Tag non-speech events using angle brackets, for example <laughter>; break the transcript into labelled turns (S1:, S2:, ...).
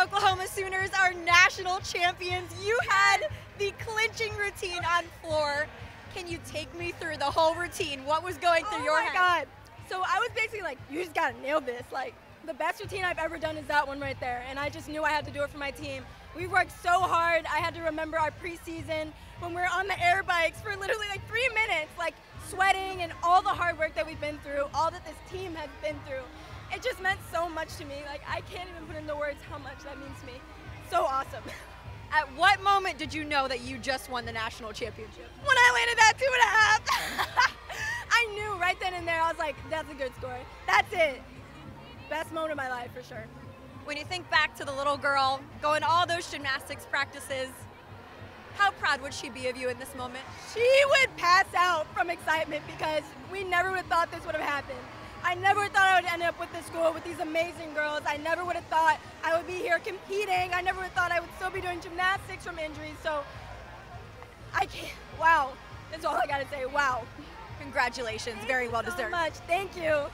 S1: Oklahoma Sooners are national champions. You had the clinching routine on floor. Can you take me through the whole routine? What was going through
S2: oh
S1: your
S2: my
S1: head?
S2: God. So I was basically like, you just gotta nail this. Like, the best routine I've ever done is that one right there. And I just knew I had to do it for my team. We worked so hard. I had to remember our preseason when we were on the air bikes for literally like three minutes, like sweating and all the hard work that we've been through, all that this team has been through. It just meant so much to me. Like, I can't even put into words how much that means to me. So awesome. <laughs>
S1: At what moment did you know that you just won the national championship?
S2: when I landed that two and a half. <laughs> I knew right then and there, I was like, that's a good score. That's it. Best moment of my life for sure.
S1: When you think back to the little girl going all those gymnastics practices, how proud would she be of you in this moment?
S2: She would pass out from excitement because we never would have thought this would have happened. I never thought I would end up with this school with these amazing girls. I never would have thought I would be here competing. I never would have thought I would still be doing gymnastics from injuries. So I can't, wow. That's all I gotta say, wow.
S1: Congratulations, very well
S2: Thank you
S1: deserved.
S2: So much, thank you.